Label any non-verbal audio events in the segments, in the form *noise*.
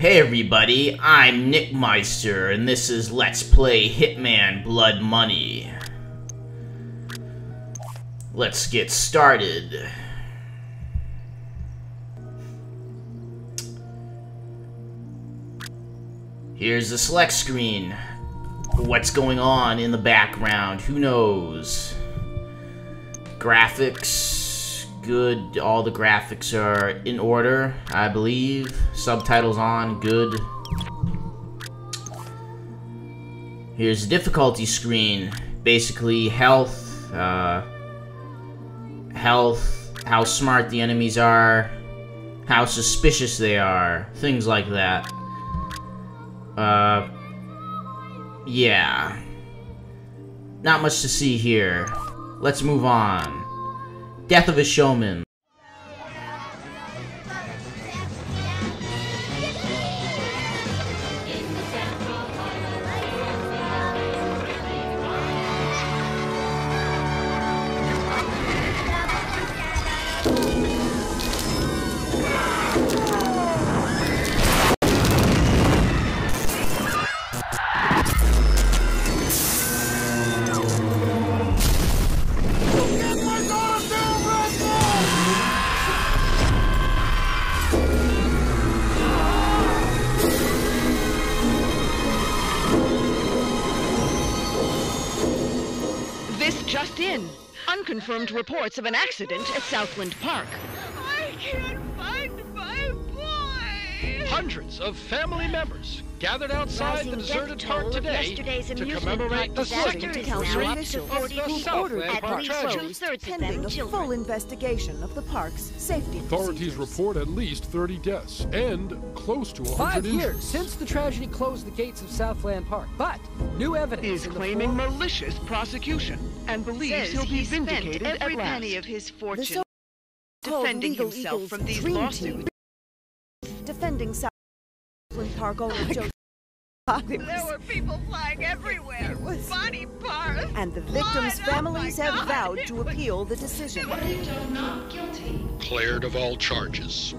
Hey everybody, I'm Nick Meister, and this is Let's Play Hitman Blood Money. Let's get started. Here's the select screen. What's going on in the background? Who knows? Graphics, good. All the graphics are in order, I believe. Subtitles on, good. Here's the difficulty screen. Basically, health, uh, health, how smart the enemies are, how suspicious they are, things like that. Uh, yeah. Not much to see here. Let's move on. Death of a Showman. In. Unconfirmed reports of an accident at Southland Park. I can't find my boy. Hundreds of family members gathered outside Rising the deserted park today to commemorate the disaster second anniversary of to the who Southland ordered Park at tragedy. least two-thirds of pending them a children. full investigation of the park's safety Authorities procedures. report at least 30 deaths and close to 100 Five injuries. years since the tragedy closed the gates of Southland Park, but new evidence Is claiming form- malicious prosecution and believes Says he'll be he spent every at last. penny of his fortune so-called defending Legal himself Eagles from these Dream lawsuits. Team defending Southland Park *laughs* owner Joe. God, There were people flying everywhere. It was- Body parts. and the victims' blood. Oh families my have God, vowed it to was- appeal the decision. Not guilty. Cleared of all charges.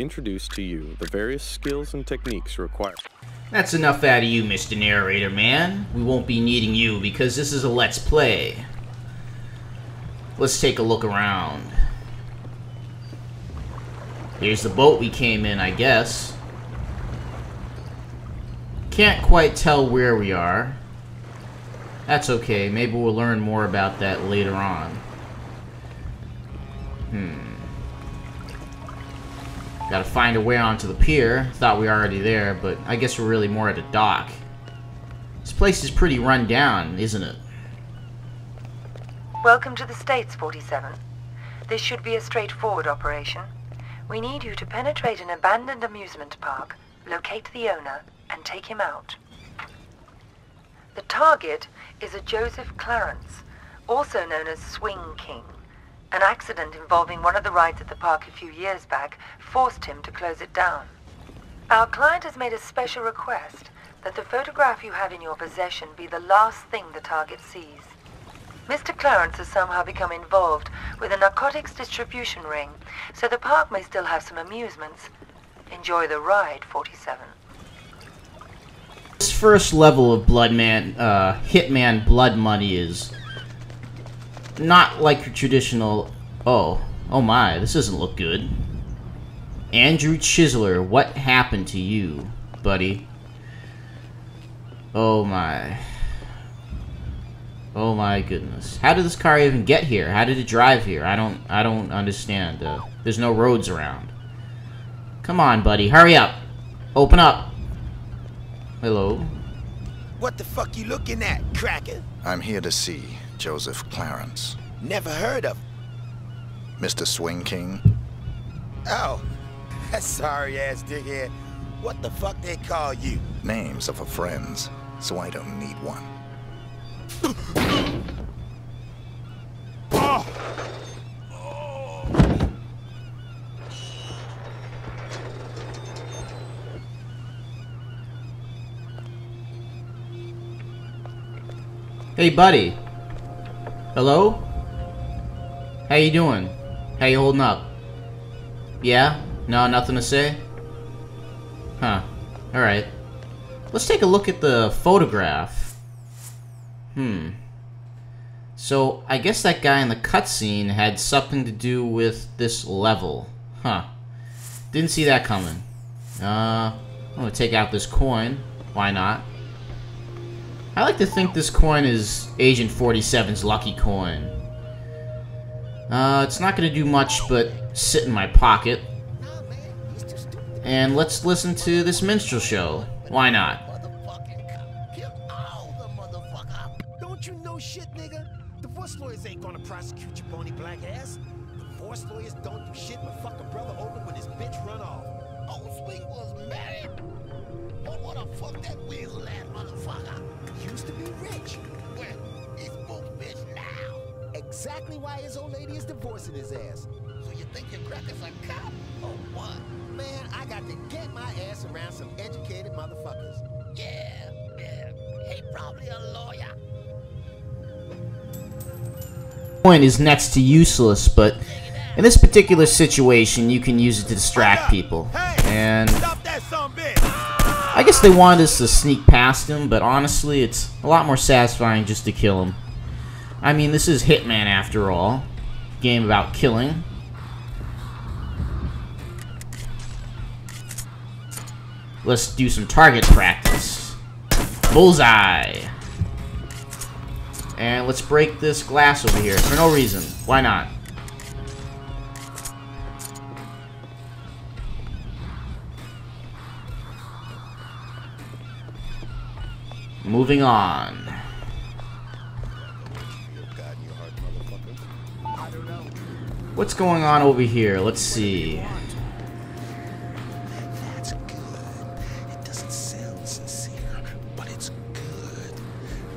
Introduce to you the various skills and techniques required. That's enough out of you, Mr. Narrator Man. We won't be needing you because this is a Let's Play. Let's take a look around. Here's the boat we came in, I guess. Can't quite tell where we are. That's okay, maybe we'll learn more about that later on. Hmm. Gotta find a way onto the pier. Thought we were already there, but I guess we're really more at a dock. This place is pretty run down, isn't it? Welcome to the States, 47. This should be a straightforward operation. We need you to penetrate an abandoned amusement park, locate the owner, and take him out. The target is a Joseph Clarence, also known as Swing King. An accident involving one of the rides at the park a few years back forced him to close it down. Our client has made a special request that the photograph you have in your possession be the last thing the target sees. Mr. Clarence has somehow become involved with a narcotics distribution ring, so the park may still have some amusements. Enjoy the ride, 47. This first level of Bloodman, uh, Hitman Blood Money is not like your traditional. Oh, oh my, this doesn't look good. Andrew Chisler, what happened to you, buddy? Oh my. Oh my goodness. How did this car even get here? How did it drive here? I don't I don't understand. Uh, there's no roads around. Come on, buddy. Hurry up. Open up. Hello. What the fuck you looking at, cracker? I'm here to see Joseph Clarence. Never heard of Mr. Swing King? Oh, *laughs* that sorry ass dickhead. What the fuck they call you? Names are for friends, so I don't need one. Hey, buddy. Hello? How you doing? How you holding up? Yeah? No, nothing to say? Huh. Alright. Let's take a look at the photograph. Hmm. So, I guess that guy in the cutscene had something to do with this level. Huh. Didn't see that coming. Uh, I'm gonna take out this coin. Why not? I like to think this coin is Agent 47's lucky coin. Uh, it's not gonna do much but sit in my pocket. And let's listen to this minstrel show. Why not? Don't you know shit, nigga? Divorce lawyers ain't gonna prosecute your bony black ass. Divorce lawyers don't do shit but fuck a brother over when his bitch run off. Fuck that weasel ass motherfucker? Used to be rich. Well, he's both bitch now. Exactly why his old lady is divorcing his ass. So you think your cracker's a cop? Or what? Man, I got to get my ass around some educated motherfuckers. Yeah, yeah. He probably a lawyer. Point is next to useless, but in this particular situation, you can use it to distract people. And I guess they wanted us to sneak past him, but honestly, it's a lot more satisfying just to kill him. I mean, this is Hitman after all. Game about killing. Let's do some target practice. Bullseye! And let's break this glass over here for no reason. Why not? Moving on. What's going on over here? Let's see. That's good. It doesn't sound sincere, but it's good.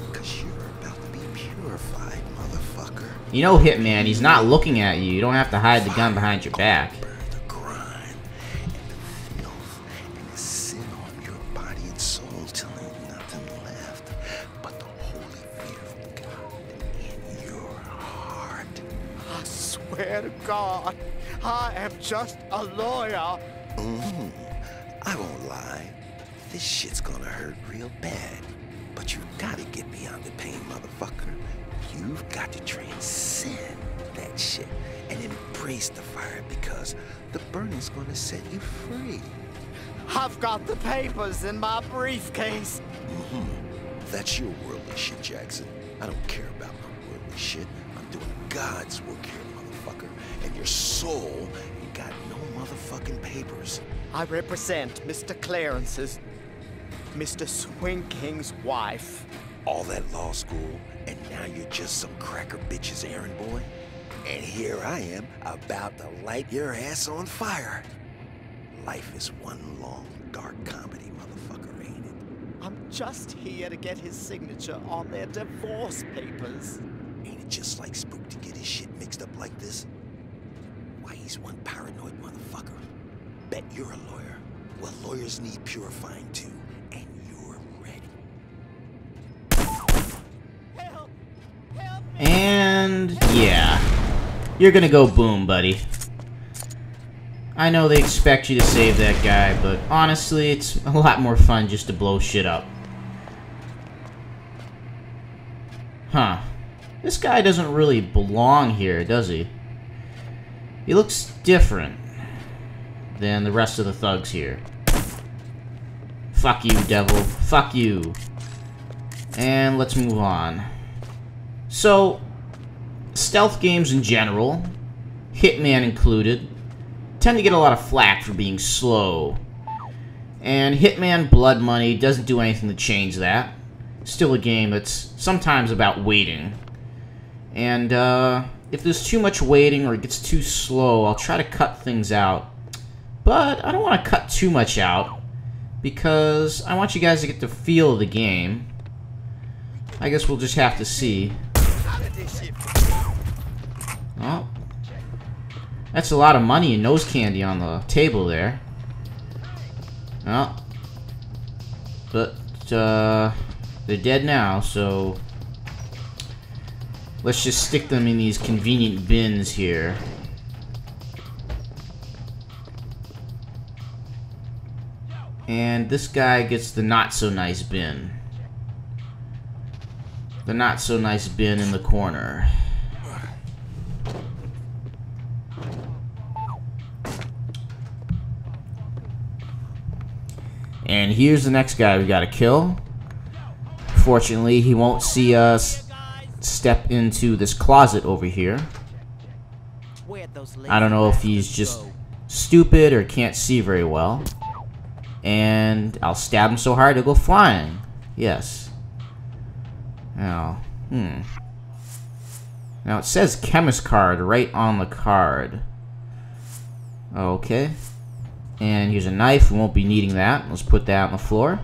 Because you're about to be purified, motherfucker. You know, Hitman, he's not looking at you. You don't have to hide the gun behind your back. Swear to God, I am just a lawyer. Mm, I won't lie. This shit's gonna hurt real bad. But you gotta get beyond the pain, motherfucker. You've got to transcend that shit and embrace the fire because the burning's gonna set you free. I've got the papers in my briefcase. Mm-hmm. That's your worldly shit, Jackson. I don't care about my worldly shit. I'm doing God's work here. And your soul you got no motherfucking papers. I represent Mr. Clarence's, Mr. Swing King's wife. All that law school, and now you're just some cracker bitch's errand boy? And here I am, about to light your ass on fire. Life is one long, dark comedy, motherfucker, ain't it? I'm just here to get his signature on their divorce papers. Ain't it just like Spook to get his shit mixed up like this? Why, he's one paranoid motherfucker. Bet you're a lawyer. Well, lawyers need purifying too, and you're ready. And yeah. You're gonna go boom, buddy. I know they expect you to save that guy, but honestly, it's a lot more fun just to blow shit up. Huh. This guy doesn't really belong here, does he? He looks different. than the rest of the thugs here. Fuck you, devil. Fuck you. And let's move on. So, stealth games in general, Hitman included, tend to get a lot of flack for being slow. And Hitman Blood Money doesn't do anything to change that. Still a game that's sometimes about waiting. And uh, if there's too much waiting or it gets too slow, I'll try to cut things out. But I don't want to cut too much out because I want you guys to get the feel of the game. I guess we'll just have to see. Oh. That's a lot of money and nose candy on the table there. Oh. But, uh, they're dead now, so... Let's just stick them in these convenient bins here. And this guy gets the not-so-nice bin. The not-so-nice bin in the corner. And here's the next guy we gotta kill. Fortunately, he won't see us step into this closet over here. I don't know if he's just stupid or can't see very well. And I'll stab him so hard he'll go flying. Yes. Now, hmm. Now it says chemist card right on the card. Okay. And here's a knife. We won't be needing that. Let's put that on the floor.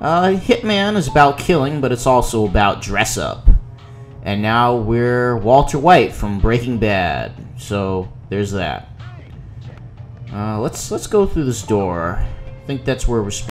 Uh, Hitman is about killing, but it's also about dress up. And now we're Walter White from Breaking Bad. So there's that. Uh, let's let's go through this door. I think that's where we're.